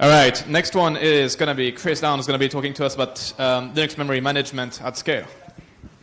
All right, next one is going to be Chris Down is going to be talking to us about um, Linux memory management at scale.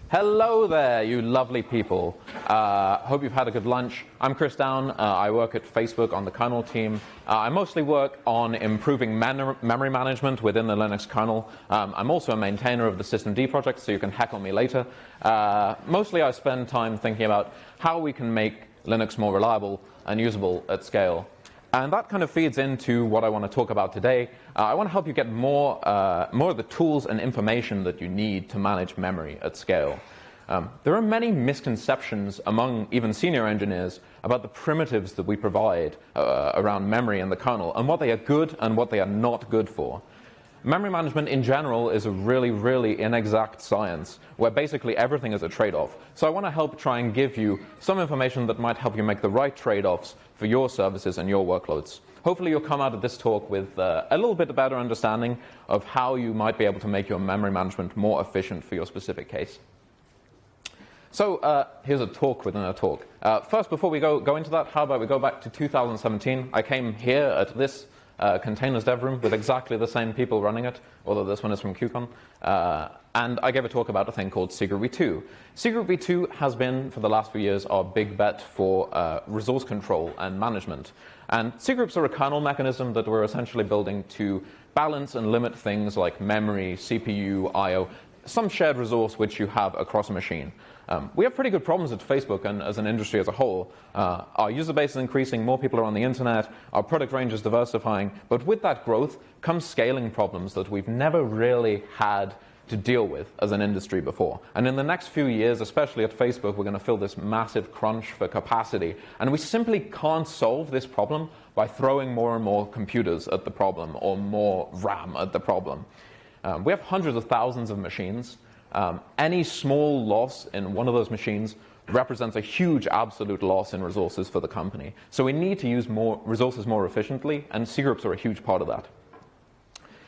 Hello there, you lovely people. Uh, hope you've had a good lunch. I'm Chris Down. Uh, I work at Facebook on the kernel team. Uh, I mostly work on improving man- memory management within the Linux kernel. Um, I'm also a maintainer of the systemd project, so you can hack on me later. Uh, mostly I spend time thinking about how we can make Linux more reliable and usable at scale. And that kind of feeds into what I want to talk about today. Uh, I want to help you get more, uh, more of the tools and information that you need to manage memory at scale. Um, there are many misconceptions among even senior engineers about the primitives that we provide uh, around memory and the kernel and what they are good and what they are not good for. Memory management in general is a really, really inexact science where basically everything is a trade off. So I want to help try and give you some information that might help you make the right trade offs for your services and your workloads. Hopefully, you'll come out of this talk with uh, a little bit better understanding of how you might be able to make your memory management more efficient for your specific case. So uh, here's a talk within a talk. Uh, first, before we go, go into that, how about we go back to 2017? I came here at this uh, containers dev room with exactly the same people running it, although this one is from KubeCon. Uh, and I gave a talk about a thing called cgroup v2. cgroup v2 has been, for the last few years, our big bet for uh, resource control and management. And cgroups are a kernel mechanism that we're essentially building to balance and limit things like memory, CPU, I.O., some shared resource which you have across a machine. Um, we have pretty good problems at Facebook and as an industry as a whole. Uh, our user base is increasing, more people are on the internet, our product range is diversifying, but with that growth comes scaling problems that we've never really had to deal with as an industry before. And in the next few years, especially at Facebook, we're going to feel this massive crunch for capacity. And we simply can't solve this problem by throwing more and more computers at the problem or more RAM at the problem. Um, we have hundreds of thousands of machines. Um, any small loss in one of those machines represents a huge absolute loss in resources for the company. So we need to use more resources more efficiently, and cgroups are a huge part of that.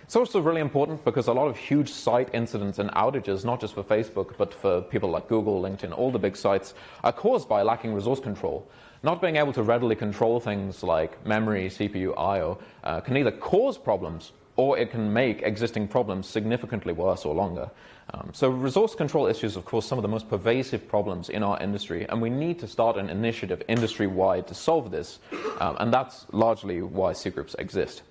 It's also really important because a lot of huge site incidents and outages, not just for Facebook, but for people like Google, LinkedIn, all the big sites, are caused by lacking resource control. Not being able to readily control things like memory, CPU, I.O. Uh, can either cause problems or it can make existing problems significantly worse or longer. Um, so resource control issues, of course, some of the most pervasive problems in our industry, and we need to start an initiative industry-wide to solve this, um, and that's largely why cgroups exist.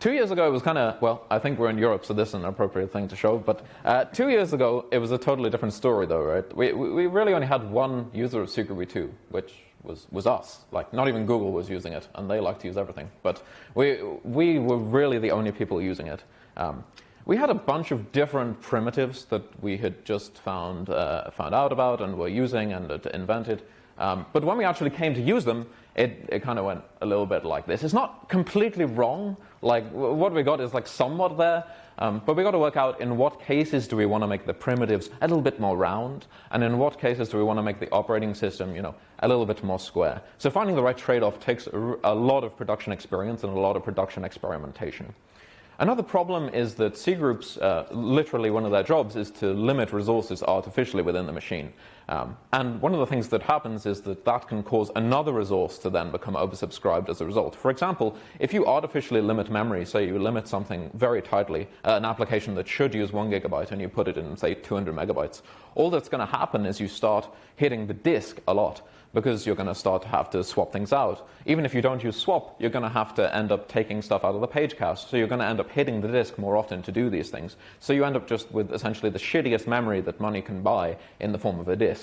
Two years ago, it was kind of, well, I think we're in Europe, so this is an appropriate thing to show, but uh, two years ago, it was a totally different story, though, right? We, we really only had one user of cgroup v2, which was, was us. Like, not even Google was using it, and they like to use everything. But we, we were really the only people using it. Um, we had a bunch of different primitives that we had just found, uh, found out about and were using and uh, invented. Um, but when we actually came to use them, it, it kind of went a little bit like this. It's not completely wrong. Like, what we got is like somewhat there, um, but we've got to work out in what cases do we want to make the primitives a little bit more round, and in what cases do we want to make the operating system, you know, a little bit more square. So finding the right trade-off takes a lot of production experience and a lot of production experimentation. Another problem is that cgroups, uh, literally one of their jobs is to limit resources artificially within the machine. Um, and one of the things that happens is that that can cause another resource to then become oversubscribed as a result. For example, if you artificially limit memory, say you limit something very tightly, uh, an application that should use one gigabyte and you put it in, say, 200 megabytes, all that's going to happen is you start hitting the disk a lot because you're going to start to have to swap things out. Even if you don't use swap, you're going to have to end up taking stuff out of the page cache. So you're going to end up hitting the disk more often to do these things. So you end up just with essentially the shittiest memory that money can buy in the form of a disk.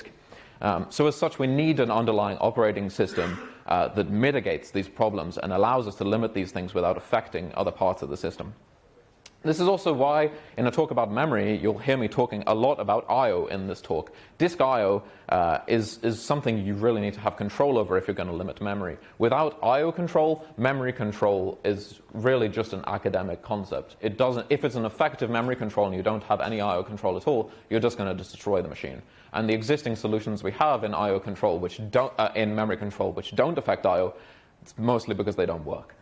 Um, so as such, we need an underlying operating system uh, that mitigates these problems and allows us to limit these things without affecting other parts of the system. This is also why, in a talk about memory, you'll hear me talking a lot about I/O in this talk. Disk I/O uh, is is something you really need to have control over if you're going to limit memory. Without I/O control, memory control is really just an academic concept. It doesn't. If it's an effective memory control and you don't have any I/O control at all, you're just going to destroy the machine. And the existing solutions we have in I/O control, which don't uh, in memory control, which don't affect I/O, it's mostly because they don't work.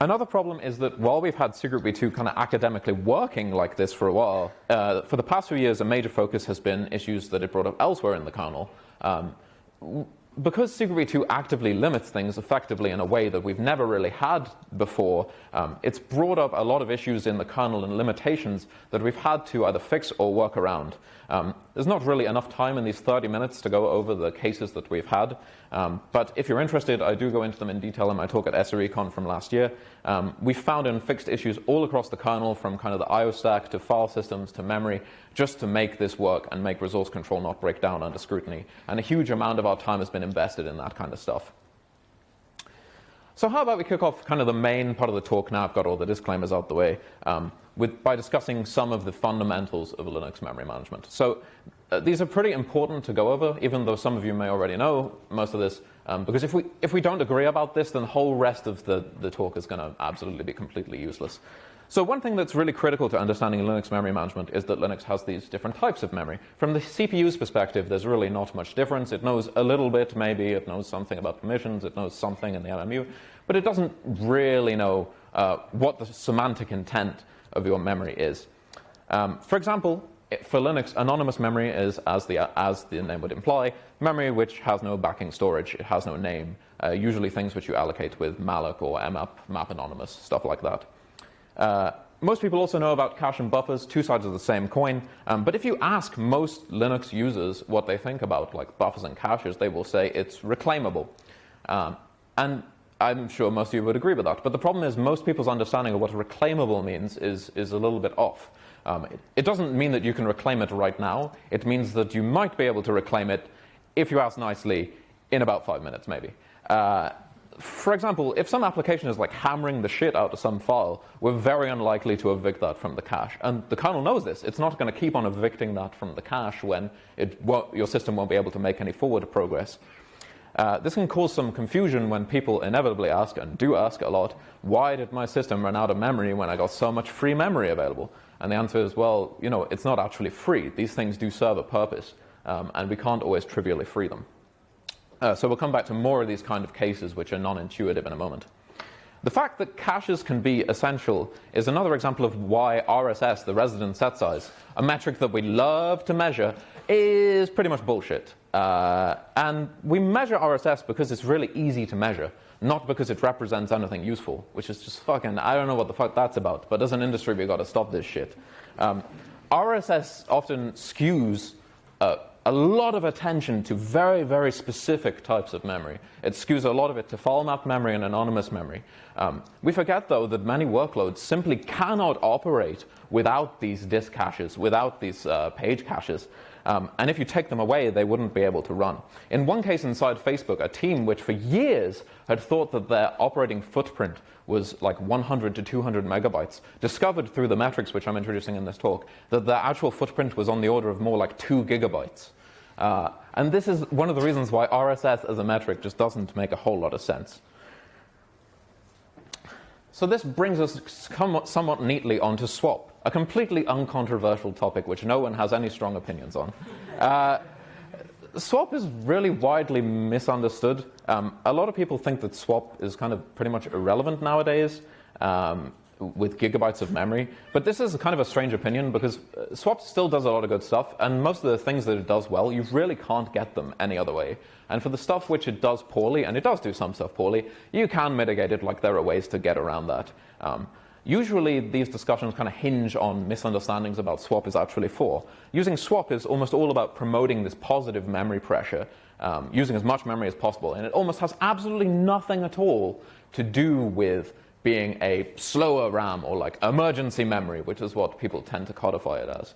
Another problem is that while we've had cgroup v2 kind of academically working like this for a while, uh, for the past few years, a major focus has been issues that it brought up elsewhere in the kernel. Um, because cgroup v2 actively limits things effectively in a way that we've never really had before, um, it's brought up a lot of issues in the kernel and limitations that we've had to either fix or work around. Um, there's not really enough time in these 30 minutes to go over the cases that we've had, um, but if you're interested, I do go into them in detail in my talk at SRECon from last year. Um, we found and fixed issues all across the kernel, from kind of the I/O stack to file systems to memory, just to make this work and make resource control not break down under scrutiny. And a huge amount of our time has been invested in that kind of stuff. So how about we kick off kind of the main part of the talk now? I've got all the disclaimers out the way um, with, by discussing some of the fundamentals of Linux memory management. So uh, these are pretty important to go over, even though some of you may already know most of this. Um, because if we, if we don't agree about this, then the whole rest of the, the talk is going to absolutely be completely useless. So one thing that's really critical to understanding Linux memory management is that Linux has these different types of memory. From the CPU's perspective, there's really not much difference. It knows a little bit, maybe. It knows something about permissions. It knows something in the MMU. But it doesn't really know uh, what the semantic intent of your memory is. Um, for example, for Linux, anonymous memory is, as the, as the name would imply, memory which has no backing storage. It has no name. Uh, usually things which you allocate with malloc or mmap, map anonymous, stuff like that. Uh, most people also know about cache and buffers, two sides of the same coin. Um, but if you ask most Linux users what they think about like buffers and caches, they will say it's reclaimable. Um, and I'm sure most of you would agree with that. But the problem is most people's understanding of what reclaimable means is, is a little bit off. Um, it, it, doesn't mean that you can reclaim it right now. It means that you might be able to reclaim it, if you ask nicely, in about five minutes, maybe. Uh, for example, if some application is like hammering the shit out of some file, we're very unlikely to evict that from the cache. And the kernel knows this. It's not going to keep on evicting that from the cache when your system won't be able to make any forward progress. Uh, this can cause some confusion when people inevitably ask, and do ask a lot, why did my system run out of memory when I got so much free memory available? And the answer is, well, you know, it's not actually free. These things do serve a purpose, um, and we can't always trivially free them. Uh, so we'll come back to more of these kind of cases which are non-intuitive in a moment. The fact that caches can be essential is another example of why RSS, the resident set size, a metric that we love to measure, is pretty much bullshit. Uh, and we measure RSS because it's really easy to measure, not because it represents anything useful, which is just fucking, I don't know what the fuck that's about, but as an industry, we've got to stop this shit. Um, RSS often skews uh, a lot of attention to very, very specific types of memory. It skews a lot of it to file map memory and anonymous memory. Um, we forget, though, that many workloads simply cannot operate without these disk caches, without these uh, page caches. Um, and if you take them away, they wouldn't be able to run. In one case inside Facebook, a team which for years had thought that their operating footprint was like 100 to 200 megabytes, discovered through the metrics which I'm introducing in this talk that the actual footprint was on the order of more like 2 gigabytes. Uh, and this is one of the reasons why RSS as a metric just doesn't make a whole lot of sense. So this brings us somewhat, neatly onto swap, a completely uncontroversial topic which no one has any strong opinions on. Uh, swap is really widely misunderstood. Um, a lot of people think that swap is kind of pretty much irrelevant nowadays. Um, with gigabytes of memory. But this is kind of a strange opinion because uh, Swap still does a lot of good stuff, and most of the things that it does well, you really can't get them any other way. And for the stuff which it does poorly, and it does do some stuff poorly, you can mitigate it like there are ways to get around that. Um, usually these discussions kind of hinge on misunderstandings about swap is actually for. Using swap is almost all about promoting this positive memory pressure, um, using as much memory as possible, and it almost has absolutely nothing at all to do with being a slower RAM or like emergency memory, which is what people tend to codify it as.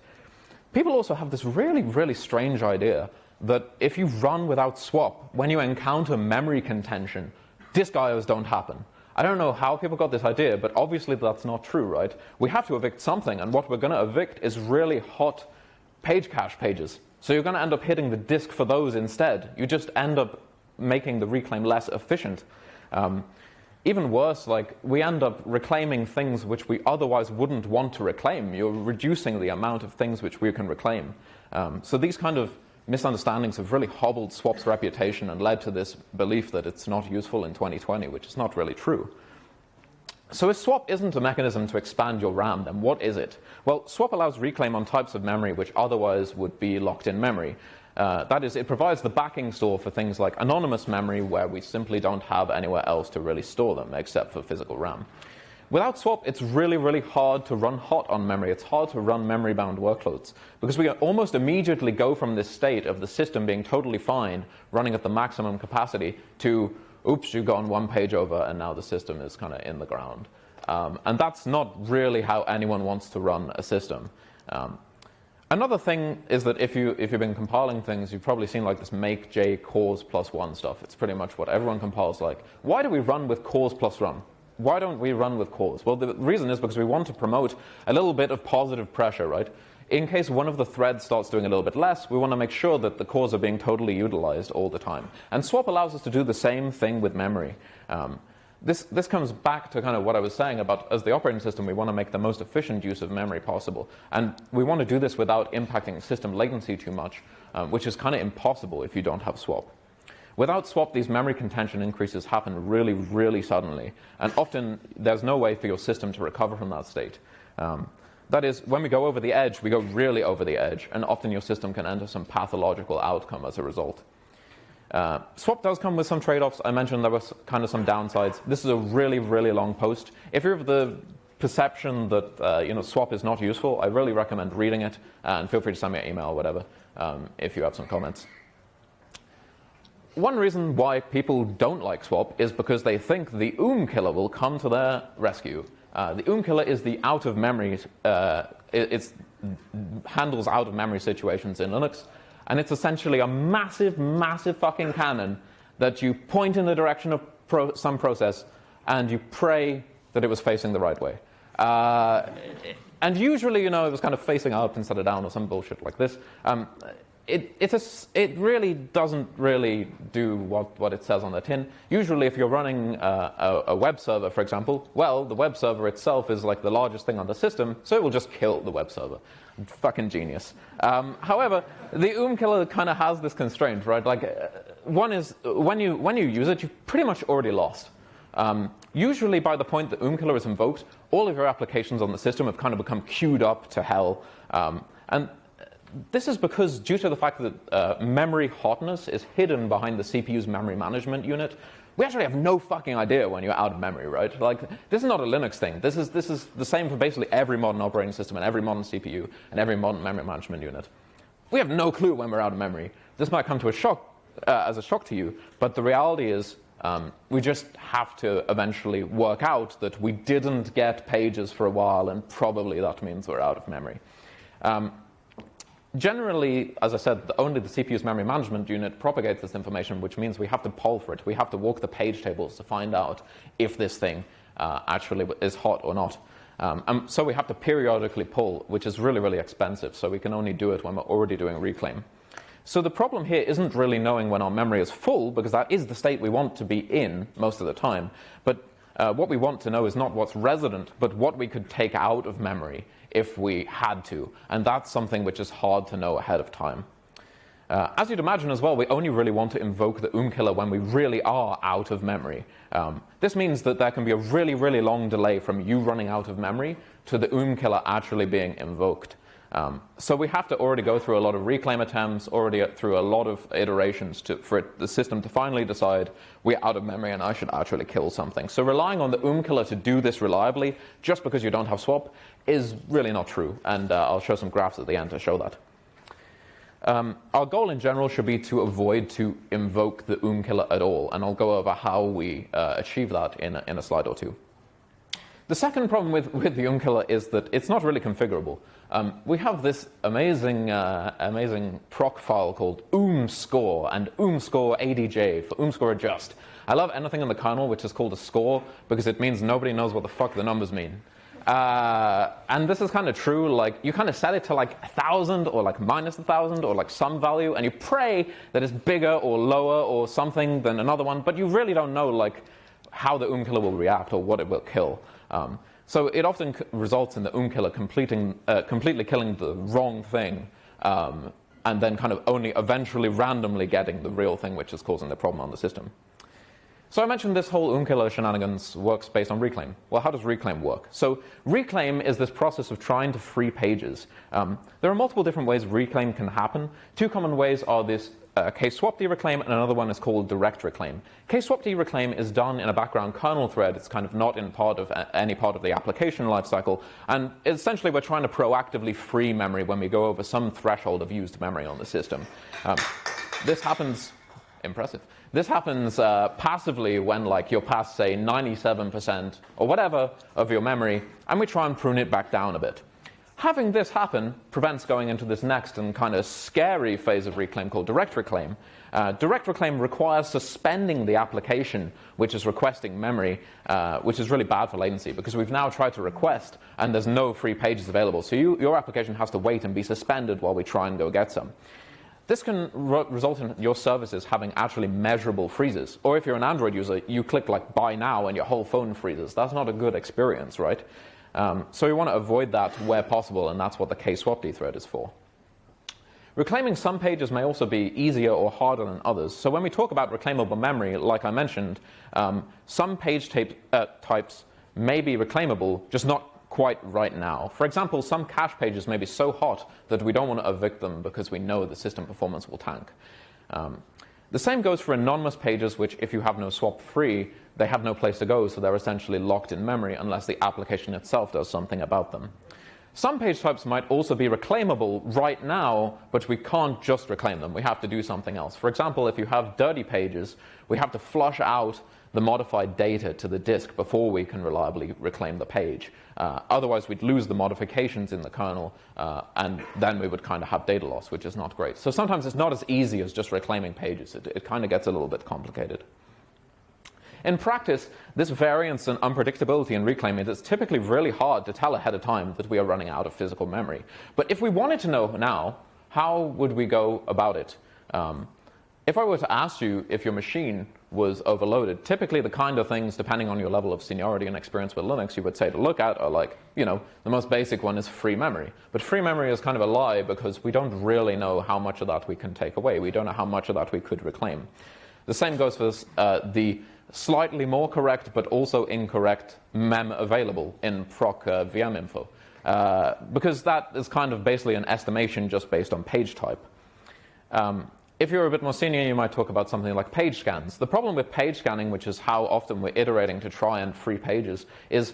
People also have this really, really strange idea that if you run without swap, when you encounter memory contention, disk IOs don't happen. I don't know how people got this idea, but obviously that's not true, right? We have to evict something, and what we're going to evict is really hot page cache pages. So you're going to end up hitting the disk for those instead. You just end up making the reclaim less efficient. Um, even worse, like we end up reclaiming things which we otherwise wouldn't want to reclaim. You're reducing the amount of things which we can reclaim. Um, so these kind of misunderstandings have really hobbled Swap's reputation and led to this belief that it's not useful in 2020, which is not really true. So if swap isn't a mechanism to expand your RAM, then what is it? Well, swap allows reclaim on types of memory which otherwise would be locked in memory. Uh, that is, it provides the backing store for things like anonymous memory, where we simply don't have anywhere else to really store them except for physical RAM. Without swap, it's really, really hard to run hot on memory. It's hard to run memory bound workloads because we almost immediately go from this state of the system being totally fine, running at the maximum capacity, to oops, you've gone one page over and now the system is kind of in the ground. Um, and that's not really how anyone wants to run a system. Um, another thing is that if, you, if you've been compiling things, you've probably seen like this make j cores plus one stuff. It's pretty much what everyone compiles like. Why do we run with cores plus run? Why don't we run with cores? Well, the reason is because we want to promote a little bit of positive pressure, right? In case one of the threads starts doing a little bit less, we want to make sure that the cores are being totally utilized all the time. And swap allows us to do the same thing with memory. Um, this, this comes back to kind of what I was saying about as the operating system, we want to make the most efficient use of memory possible. And we want to do this without impacting system latency too much, um, which is kind of impossible if you don't have swap. Without swap, these memory contention increases happen really, really suddenly. And often there's no way for your system to recover from that state. Um, that is, when we go over the edge, we go really over the edge, and often your system can enter some pathological outcome as a result. Uh, swap does come with some trade offs. I mentioned there were kind of some downsides. This is a really, really long post. If you're of the perception that uh, you know, swap is not useful, I really recommend reading it, and feel free to send me an email or whatever um, if you have some comments one reason why people don't like swap is because they think the oom killer will come to their rescue. Uh, the oom killer is the out of memory, uh, it handles out of memory situations in Linux, and it's essentially a massive, massive fucking cannon that you point in the direction of pro- some process and you pray that it was facing the right way. Uh, and usually, you know, it was kind of facing up instead of down or some bullshit like this. Um, it, a, it really doesn't really do what, what it says on the tin. Usually, if you're running a, a, web server, for example, well, the web server itself is like the largest thing on the system, so it will just kill the web server. Fucking genius. Um, however, the oom killer kind of has this constraint, right? Like, uh, one is when you, when you use it, you've pretty much already lost. Um, usually, by the point that oom killer is invoked, all of your applications on the system have kind of become queued up to hell. Um, and this is because, due to the fact that uh, memory hotness is hidden behind the CPU's memory management unit, we actually have no fucking idea when you're out of memory, right? Like, this is not a Linux thing. This is, this is the same for basically every modern operating system and every modern CPU and every modern memory management unit. We have no clue when we're out of memory. This might come to a shock, uh, as a shock to you, but the reality is um, we just have to eventually work out that we didn't get pages for a while, and probably that means we're out of memory. Um, generally, as I said, only the CPU's memory management unit propagates this information, which means we have to poll for it. We have to walk the page tables to find out if this thing uh, actually is hot or not. Um, and so we have to periodically pull, which is really, really expensive. So we can only do it when we're already doing reclaim. So the problem here isn't really knowing when our memory is full, because that is the state we want to be in most of the time. But uh, what we want to know is not what's resident, but what we could take out of memory if we had to. And that's something which is hard to know ahead of time. Uh, as you'd imagine as well, we only really want to invoke the oom killer when we really are out of memory. Um, this means that there can be a really, really long delay from you running out of memory to the oom killer actually being invoked. Um, so we have to already go through a lot of reclaim attempts, already through a lot of iterations to, for it, the system to finally decide we're out of memory and I should actually kill something. So relying on the oom killer to do this reliably, just because you don't have swap, is really not true. And uh, I'll show some graphs at the end to show that. Um, our goal in general should be to avoid to invoke the oom killer at all, and I'll go over how we uh, achieve that in a, in a slide or two. The second problem with, with the oom killer is that it's not really configurable. Um, we have this amazing, uh, amazing proc file called oomscore and oomscore adj for oomscore adjust. I love anything in the kernel which is called a score because it means nobody knows what the fuck the numbers mean. Uh, and this is kind of true. Like you kind of set it to like a thousand or like minus a thousand or like some value, and you pray that it's bigger or lower or something than another one, but you really don't know like how the oom killer will react or what it will kill. Um, so it often results in the oom killer completing, uh, completely killing the wrong thing, um, and then kind of only eventually randomly getting the real thing which is causing the problem on the system. So I mentioned this whole OOM killer shenanigans works based on Reclaim. Well, how does Reclaim work? So Reclaim is this process of trying to free pages. Um, there are multiple different ways Reclaim can happen. Two common ways are this uh, kswapd reclaim, and another one is called direct reclaim. kswapd reclaim is done in a background kernel thread. It's kind of not in part of any part of the application lifecycle, and essentially we're trying to proactively free memory when we go over some threshold of used memory on the system. Um, this happens impressive. This happens uh, passively when like you're past say 97% or whatever of your memory, and we try and prune it back down a bit. Having this happen prevents going into this next and kind of scary phase of reclaim called direct reclaim. Uh, direct reclaim requires suspending the application which is requesting memory, uh, which is really bad for latency because we've now tried to request and there's no free pages available. So you, your application has to wait and be suspended while we try and go get some. This can re- result in your services having actually measurable freezes. Or if you're an Android user, you click like buy now and your whole phone freezes. That's not a good experience, right? Um, so we want to avoid that where possible, and that's what the kswapd thread is for. Reclaiming some pages may also be easier or harder than others. So when we talk about reclaimable memory, like I mentioned, um, some page tape, uh, types may be reclaimable, just not quite right now. For example, some cache pages may be so hot that we don't want to evict them because we know the system performance will tank. Um, the same goes for anonymous pages, which, if you have no swap free, they have no place to go, so they're essentially locked in memory unless the application itself does something about them. Some page types might also be reclaimable right now, but we can't just reclaim them. We have to do something else. For example, if you have dirty pages, we have to flush out the modified data to the disk before we can reliably reclaim the page. Uh, otherwise, we'd lose the modifications in the kernel, uh, and then we would kind of have data loss, which is not great. So sometimes it's not as easy as just reclaiming pages. It, it kind of gets a little bit complicated. In practice, this variance and unpredictability in reclaiming is typically really hard to tell ahead of time that we are running out of physical memory. But if we wanted to know now, how would we go about it? Um, if I were to ask you if your machine was overloaded, typically the kind of things, depending on your level of seniority and experience with Linux, you would say to look at are like, you know, the most basic one is free memory. But free memory is kind of a lie because we don't really know how much of that we can take away. We don't know how much of that we could reclaim. The same goes for uh, the slightly more correct but also incorrect mem available in proc uh, VM info. Uh, because that is kind of basically an estimation just based on page type. Um, if you're a bit more senior, you might talk about something like page scans. The problem with page scanning, which is how often we're iterating to try and free pages, is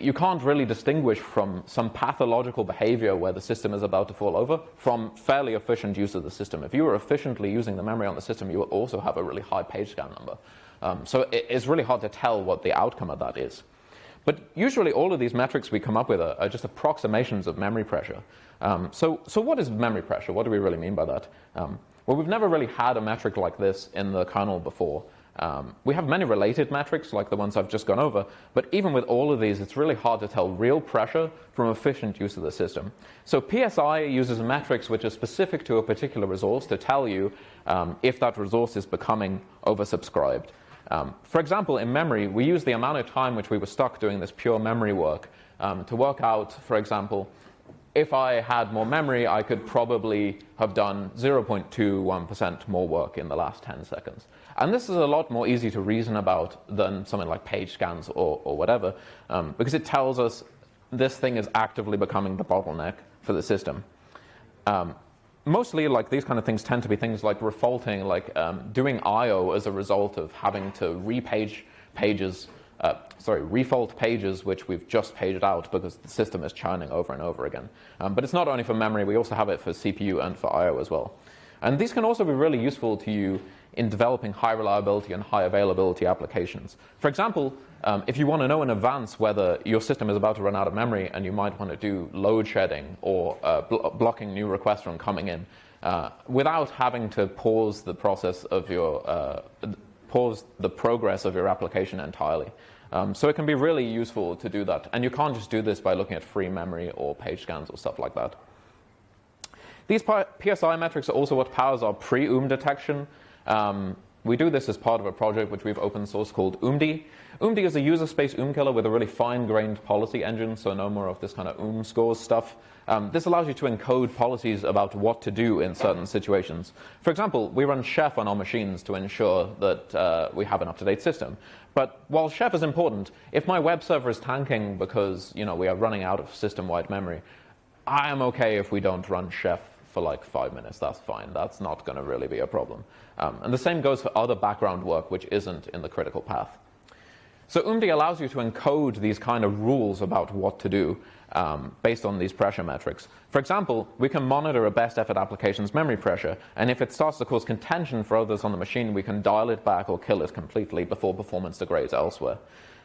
you can't really distinguish from some pathological behavior where the system is about to fall over from fairly efficient use of the system. If you are efficiently using the memory on the system, you will also have a really high page scan number. Um, so it's really hard to tell what the outcome of that is. But usually, all of these metrics we come up with are, are just approximations of memory pressure. Um, so, so, what is memory pressure? What do we really mean by that? Um, well, we've never really had a metric like this in the kernel before. Um, we have many related metrics, like the ones I've just gone over, but even with all of these, it's really hard to tell real pressure from efficient use of the system. So PSI uses metrics which are specific to a particular resource to tell you um, if that resource is becoming oversubscribed. Um, for example, in memory, we use the amount of time which we were stuck doing this pure memory work um, to work out, for example, if I had more memory, I could probably have done 0.21% more work in the last 10 seconds. And this is a lot more easy to reason about than something like page scans or, or whatever, um, because it tells us this thing is actively becoming the bottleneck for the system. Um, mostly, like these kind of things tend to be things like refaulting, like um, doing I/O as a result of having to repage pages uh, sorry, refault pages which we've just paged out because the system is churning over and over again. Um, but it's not only for memory, we also have it for CPU and for I.O. as well. And these can also be really useful to you in developing high reliability and high availability applications. For example, um, if you want to know in advance whether your system is about to run out of memory and you might want to do load shedding or uh, bl- blocking new requests from coming in, uh, without having to pause the process of your uh, pause the progress of your application entirely. Um, so it can be really useful to do that. And you can't just do this by looking at free memory or page scans or stuff like that. These PSI metrics are also what powers our pre-OOM detection. Um, we do this as part of a project which we've open sourced called OOMD. OOMD is a user space OOM killer with a really fine-grained policy engine, so no more of this kind of OOM scores stuff. Um, this allows you to encode policies about what to do in certain situations. For example, we run Chef on our machines to ensure that uh, we have an up-to-date system. But while Chef is important, if my web server is tanking because you know we are running out of system-wide memory, I am okay if we don't run Chef for like five minutes. That's fine. That's not going to really be a problem. Um, and the same goes for other background work which isn't in the critical path. So OOMD allows you to encode these kind of rules about what to do um, based on these pressure metrics. For example, we can monitor a best effort application's memory pressure, and if it starts to cause contention for others on the machine, we can dial it back or kill it completely before performance degrades elsewhere.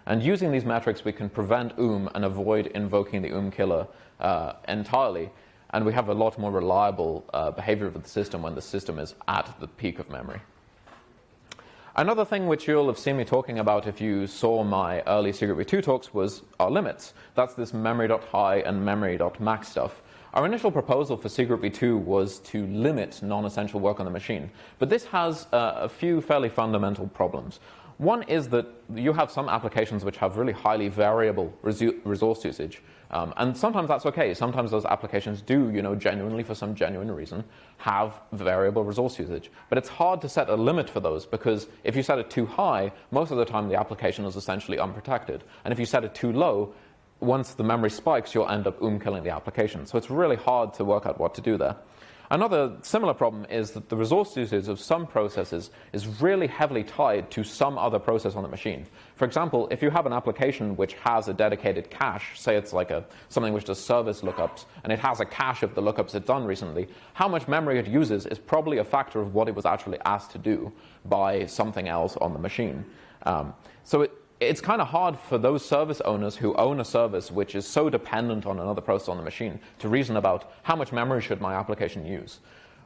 And using these metrics, we can prevent OOM and avoid invoking the OOM killer uh, entirely. And we have a lot more reliable uh, behavior of the system when the system is at the peak of memory. Another thing which you'll have seen me talking about if you saw my early cgroup 2 talks was our limits. That's this memory.high and memory.max stuff. Our initial proposal for cgroup v2 was to limit non-essential work on the machine, but this has uh, a few fairly fundamental problems. One is that you have some applications which have really highly variable resource usage. Um, and sometimes that's okay. Sometimes those applications do, you know, genuinely, for some genuine reason, have variable resource usage. But it's hard to set a limit for those because if you set it too high, most of the time the application is essentially unprotected. And if you set it too low, once the memory spikes, you'll end up um killing the application. So it's really hard to work out what to do there. Another similar problem is that the resource usage of some processes is really heavily tied to some other process on the machine. For example, if you have an application which has a dedicated cache, say it's like a, something which does service lookups, and it has a cache of the lookups it's done recently, how much memory it uses is probably a factor of what it was actually asked to do by something else on the machine. Um, so it, it's kind of hard for those service owners who own a service which is so dependent on another process on the machine to reason about how much memory should my application use.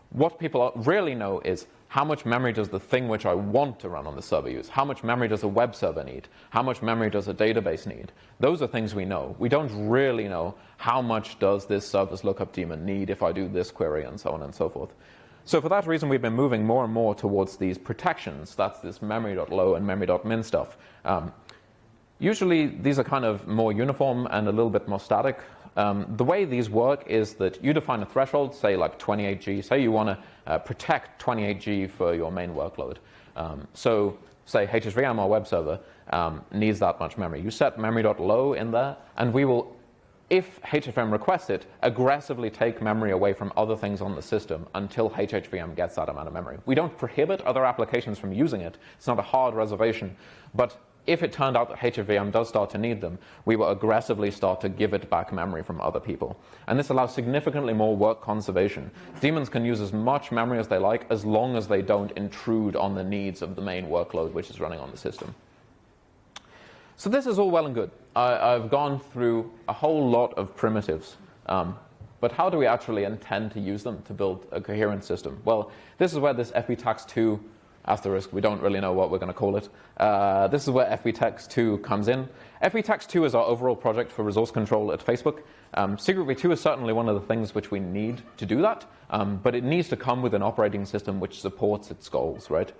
What people really know is how much memory does the thing which I want to run on the server use? How much memory does a web server need? How much memory does a database need? Those are things we know. We don't really know how much does this service lookup daemon need if I do this query and so on and so forth. So for that reason, we've been moving more and more towards these protections. That's this memory.low and memory.min stuff. Um, Usually these are kind of more uniform and a little bit more static. Um, the way these work is that you define a threshold, say like 28G. Say you want to uh, protect 28G for your main workload. Um, so say HHVM, our web server, um, needs that much memory. You set memory.low in there, and we will, if HHVM requests it, aggressively take memory away from other things on the system until HHVM gets that amount of memory. We don't prohibit other applications from using it. It's not a hard reservation, but if it turned out that HHVM does start to need them, we will aggressively start to give it back memory from other people. And this allows significantly more work conservation. Daemons can use as much memory as they like as long as they don't intrude on the needs of the main workload which is running on the system. So this is all well and good. I, have gone through a whole lot of primitives. Um, but how do we actually intend to use them to build a coherent system? Well, this is where this fbtax2 asterisk, we don't really know what we're going to call it. Uh, this is where fbtax2 comes in. fbtax2 is our overall project for resource control at Facebook. Um, cgroup v2 is certainly one of the things which we need to do that, um, but it needs to come with an operating system which supports its goals, right?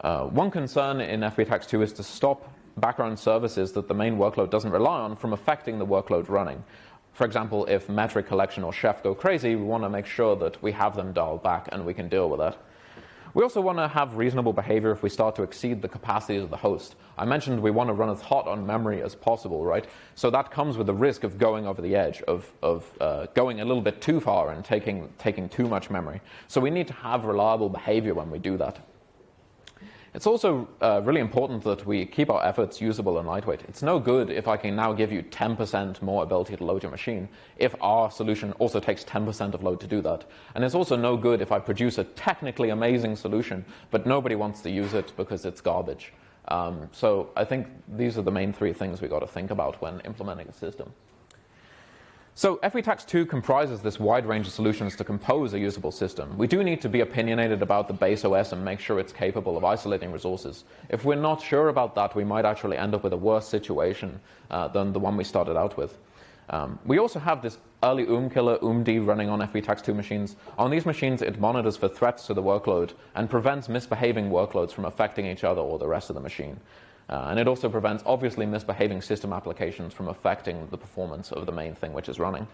Uh, one concern in fbtax2 is to stop background services that the main workload doesn't rely on from affecting the workload running. For example, if metric collection or chef go crazy, we want to make sure that we have them dialed back and we can deal with that. We also want to have reasonable behavior if we start to exceed the capacities of the host. I mentioned we want to run as hot on memory as possible, right? So that comes with the risk of going over the edge, of, of uh, going a little bit too far and taking, taking too much memory. So we need to have reliable behavior when we do that. It's also uh, really important that we keep our efforts usable and lightweight. It's no good if I can now give you 10% more ability to load your machine if our solution also takes 10% of load to do that. And it's also no good if I produce a technically amazing solution, but nobody wants to use it because it's garbage. Um, so I think these are the main three things we've got to think about when implementing a system. So fbtax2 comprises this wide range of solutions to compose a usable system. We do need to be opinionated about the base OS and make sure it's capable of isolating resources. If we're not sure about that, we might actually end up with a worse situation uh, than the one we started out with. Um, we also have this early OOM killer, OOMD, running on FBTax2 machines. On these machines, it monitors for threats to the workload and prevents misbehaving workloads from affecting each other or the rest of the machine. Uh, and it also prevents obviously misbehaving system applications from affecting the performance of the main thing which is running.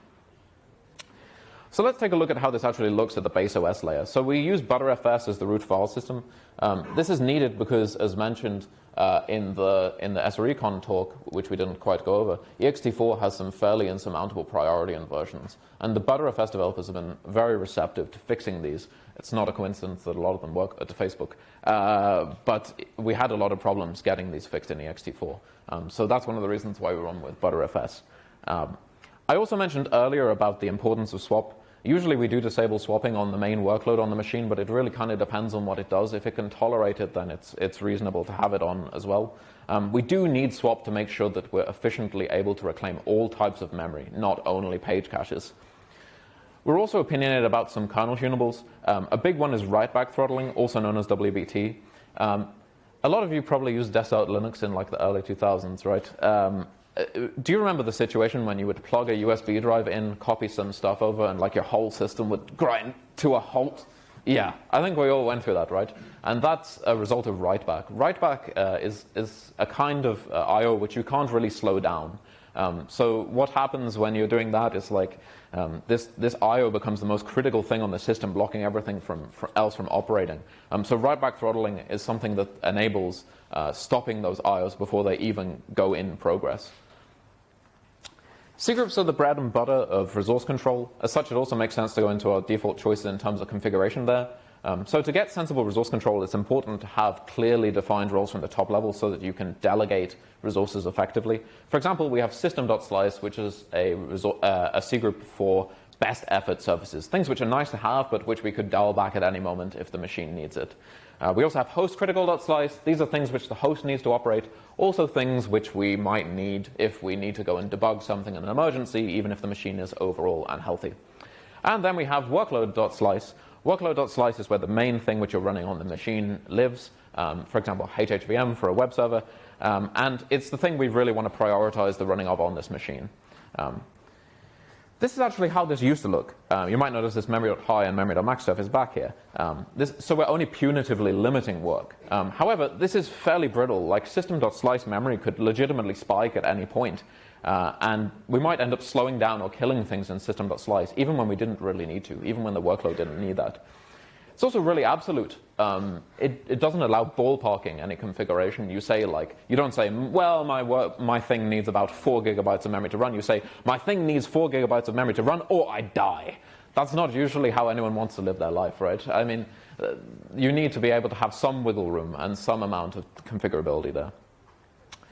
So let's take a look at how this actually looks at the base OS layer. So we use Btrfs as the root file system. Um, this is needed because, as mentioned uh, in the in the SRECon talk, which we didn't quite go over, ext4 has some fairly insurmountable priority inversions, and the ButterFS developers have been very receptive to fixing these. It's not a coincidence that a lot of them work at Facebook, uh, but we had a lot of problems getting these fixed in ext4. Um, so that's one of the reasons why we run with ButterFS. Um, I also mentioned earlier about the importance of swap. Usually we do disable swapping on the main workload on the machine, but it really kind of depends on what it does. If it can tolerate it, then it's, it's reasonable to have it on as well. Um, we do need swap to make sure that we're efficiently able to reclaim all types of memory, not only page caches. We're also opinionated about some kernel tunables. Um, a big one is write-back throttling, also known as WBT. Um, a lot of you probably used Desktop Linux in like the early 2000s, right? Um, do you remember the situation when you would plug a USB drive in, copy some stuff over, and like your whole system would grind to a halt? Yeah, I think we all went through that, right? And that's a result of write-back. Write-back uh, is, is a kind of uh, I/O which you can't really slow down. Um, so what happens when you're doing that is like um, this, this I/O becomes the most critical thing on the system, blocking everything from, from else from operating. Um, so write-back throttling is something that enables uh, stopping those I/Os before they even go in progress. C-groups are the bread and butter of resource control. As such, it also makes sense to go into our default choices in terms of configuration there. Um, so to get sensible resource control, it's important to have clearly defined roles from the top level so that you can delegate resources effectively. For example, we have system.slice, which is a, uh, a C group for best effort services, things which are nice to have, but which we could dial back at any moment if the machine needs it. Uh, we also have host critical.slice. These are things which the host needs to operate. Also things which we might need if we need to go and debug something in an emergency, even if the machine is overall unhealthy. And then we have workload.slice. Workload.slice is where the main thing which you're running on the machine lives. Um, for example, HHVM for a web server. Um, and it's the thing we really want to prioritize the running of on this machine. Um, this is actually how this used to look. Um, you might notice this memory.high and memory.max stuff is back here. Um, this, so we're only punitively limiting work. Um, however, this is fairly brittle. Like system.slice memory could legitimately spike at any point, uh, and we might end up slowing down or killing things in system.slice, even when we didn't really need to, even when the workload didn't need that. It's also really absolute. Um, it, it, doesn't allow ballparking any configuration. You say like, you don't say, well, my, my thing needs about four gigabytes of memory to run. You say, my thing needs four gigabytes of memory to run or I die. That's not usually how anyone wants to live their life, right? I mean, uh, you need to be able to have some wiggle room and some amount of configurability there.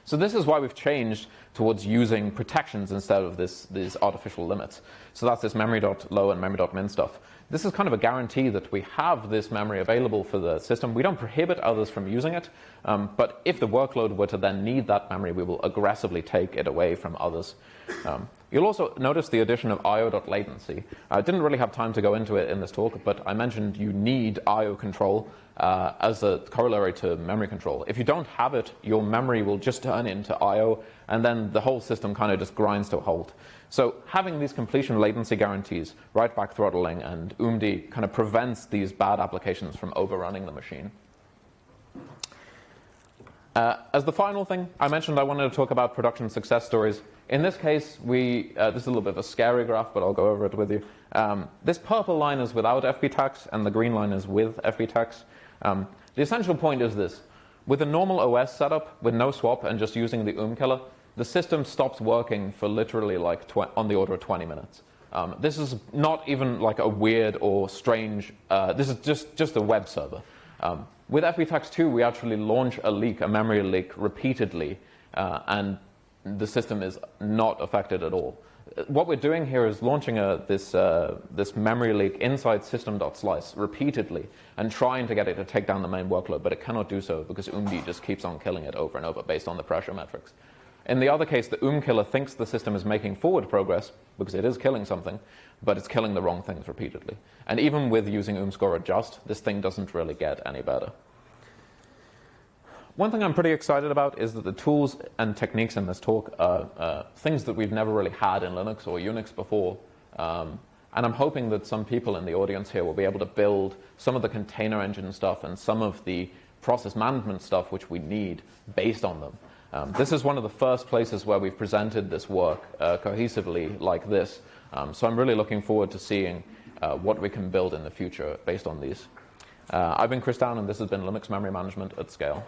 So this is why we've changed towards using protections instead of this, these artificial limits. So that's this memory.low and memory.min stuff. This is kind of a guarantee that we have this memory available for the system. We don't prohibit others from using it, um, but if the workload were to then need that memory, we will aggressively take it away from others. Um, you'll also notice the addition of IO.latency. I didn't really have time to go into it in this talk, but I mentioned you need IO control uh, as a corollary to memory control. If you don't have it, your memory will just turn into IO, and then the whole system kind of just grinds to a halt. So having these completion latency guarantees, write-back throttling, and OOMD kind of prevents these bad applications from overrunning the machine. Uh, as the final thing, I mentioned I wanted to talk about production success stories. In this case, we, uh, this is a little bit of a scary graph, but I'll go over it with you. Um, this purple line is without FBTax, and the green line is with FBTax. Um, the essential point is this. With a normal OS setup, with no swap and just using the OOM killer, the system stops working for literally like on the order of 20 minutes. Um, this is not even like a weird or strange, uh, this is just, just a web server. Um, with FBTax 2, we actually launch a leak, a memory leak, repeatedly, uh, and the system is not affected at all. What we're doing here is launching a, this, uh, this memory leak inside system.slice repeatedly and trying to get it to take down the main workload, but it cannot do so because OOMD just keeps on killing it over and over based on the pressure metrics. In the other case, the OOM killer thinks the system is making forward progress because it is killing something, but it's killing the wrong things repeatedly. And even with using OOM score adjust, this thing doesn't really get any better. one thing I'm pretty excited about is that the tools and techniques in this talk are uh, things that we've never really had in Linux or Unix before. Um, and I'm hoping that some people in the audience here will be able to build some of the container engine stuff and some of the process management stuff which we need based on them. Um, this is one of the first places where we've presented this work uh, cohesively like this. Um, so I'm really looking forward to seeing uh, what we can build in the future based on these. Uh, I've been Chris Down, and this has been Linux Memory Management at Scale.